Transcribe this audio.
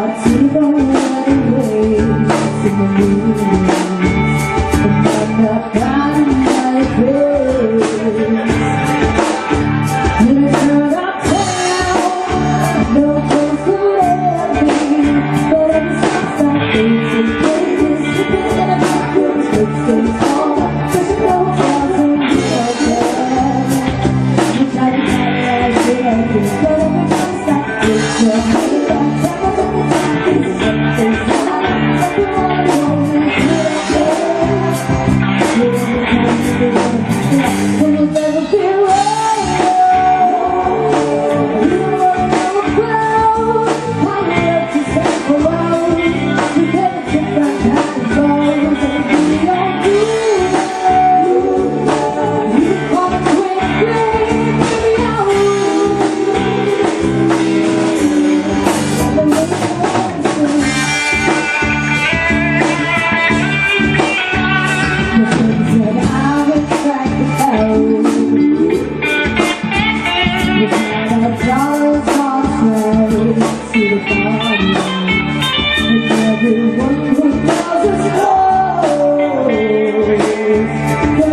pode.